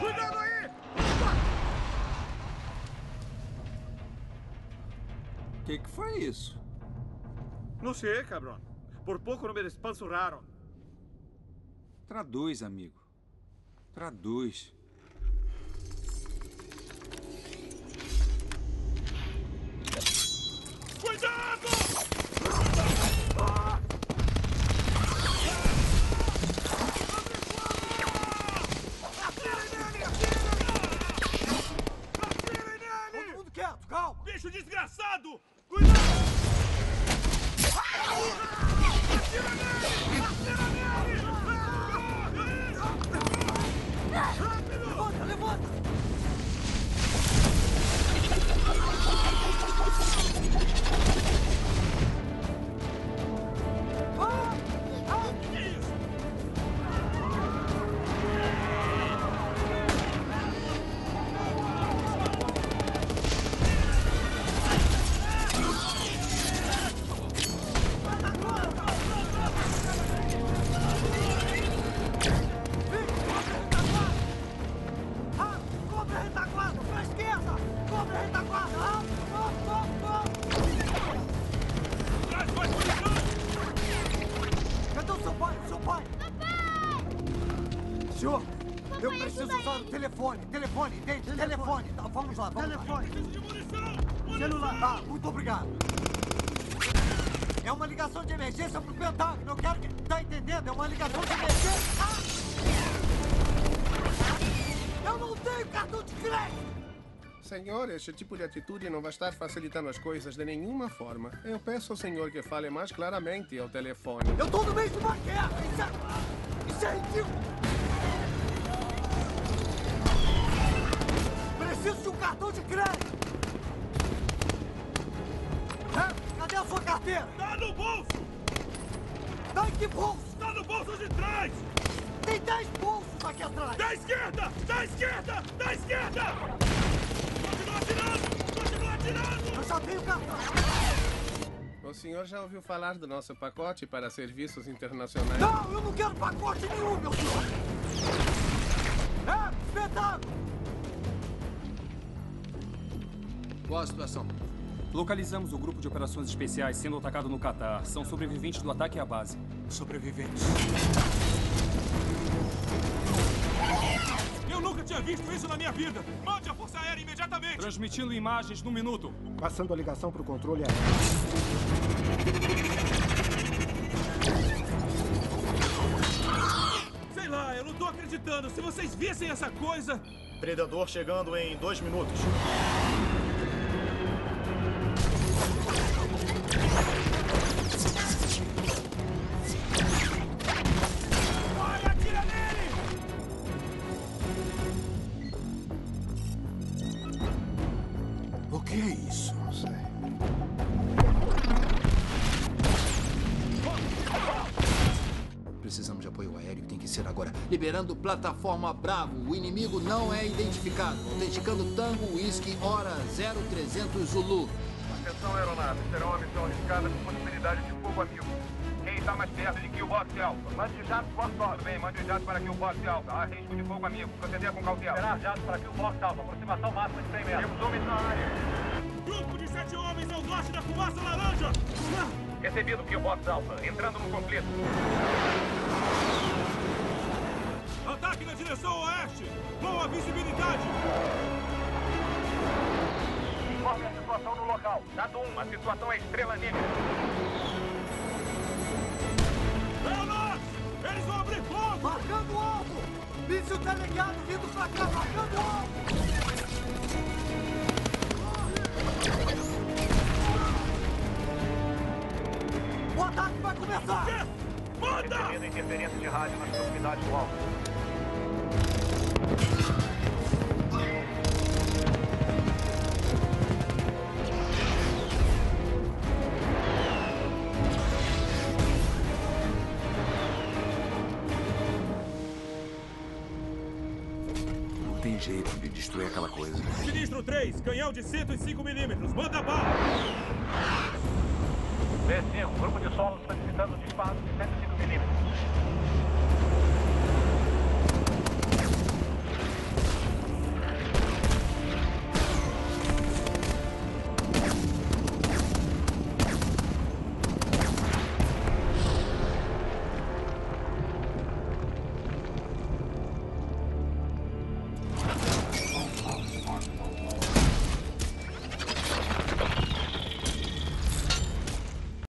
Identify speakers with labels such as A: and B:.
A: Cuidado aí!
B: O que, que foi isso?
A: Não sei, cabrão. Por pouco não me despançuraram.
B: Traduz, amigo. Traduz.
A: Cuidado! Desgraçado! Cuidado! Atira nele! Atira nele!
C: A retaguarda, pra esquerda. Cobre a retaguarda. Ah, ah, ah.
A: Traz mais munição!
C: Cadê o seu pai? O seu pai? Senhor, eu
D: Papai,
C: preciso
D: ajuda
C: usar
D: ele.
C: o telefone. Telefone, entende? Telefone. Tá, vamos lá, vamos telefone.
A: Preciso de munição!
C: Celular. Tá, muito obrigado. É uma ligação de emergência pro Pentágono. Eu quero que... Tá entendendo? É uma ligação de emergência. Ah! Eu não tenho cartão de crédito.
E: Senhor, este tipo de atitude não vai estar facilitando as coisas de nenhuma forma. Eu peço ao senhor que fale mais claramente ao telefone.
C: Eu tô no meio de uma guerra. Isso é... Isso é ridículo. Preciso de um cartão de crédito. É? Cadê a sua carteira?
A: Tá no bolso!
C: Tá em que bolso?
A: Tá no bolso de trás!
C: Tem 10 bolsos aqui atrás.
A: Da esquerda! Da esquerda! Da esquerda! Continua atirando! Continua atirando!
C: Eu já tenho cartão.
E: O senhor já ouviu falar do nosso pacote para serviços internacionais?
C: Não, eu não quero pacote nenhum, meu senhor. É, espetáculo.
F: Qual a situação?
G: Localizamos o grupo de operações especiais sendo atacado no Catar. São sobreviventes do ataque à base.
C: Sobreviventes.
A: Eu nunca tinha visto isso na minha vida! Mande a Força Aérea imediatamente!
G: Transmitindo imagens no minuto.
H: Passando a ligação para o controle aéreo.
A: Sei lá, eu não tô acreditando! Se vocês vissem essa coisa!
I: Predador chegando em dois minutos.
C: Isso? Não sei.
F: Precisamos de apoio aéreo tem que ser agora. Liberando plataforma Bravo. O inimigo não é identificado. Autenticando Tango Whisky, hora 0300 Zulu.
I: Atenção, aeronave. Será uma missão arriscada com possibilidade de fogo amigo. Quem está mais perto de Killbox Alpha? Mande jato por Tudo bem, mande jato para Killbox Alpha. Há risco de fogo amigo. Proceder com cautela. Será jato para Killbox Alpha. Aproximação máxima de 100 metros. Temos homens na área.
A: Grupo de sete homens ao norte da fumaça laranja!
I: Recebido Killbox Alpha. Entrando no conflito.
A: Ataque na direção oeste! Boa visibilidade!
I: Informe a situação no local. Dado 1, a situação é estrela negra.
A: Leonardo! Eles vão abrir fogo!
C: Marcando alvo. Míssil delegado vindo pra cá, marcando alvo. O ataque vai começar.
A: Manda!
I: Recebendo interferência de rádio nas proximidades do alvo.
B: tem jeito de destruir aquela coisa.
A: Sinistro 3, canhão de 105 milímetros, manda bala!
I: V5, grupo de solos solicitando disparo de 105 milímetros.